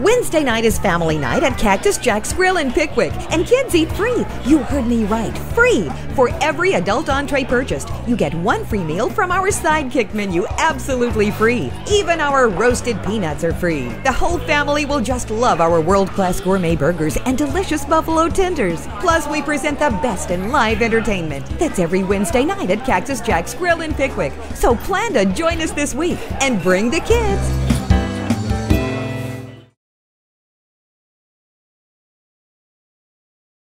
Wednesday night is family night at Cactus Jack's Grill in Pickwick, and kids eat free. You heard me right, free. For every adult entree purchased, you get one free meal from our sidekick menu, absolutely free. Even our roasted peanuts are free. The whole family will just love our world class gourmet burgers and delicious buffalo tenders. Plus, we present the best in live entertainment. That's every Wednesday night at Cactus Jack's Grill in Pickwick. So plan to join us this week and bring the kids.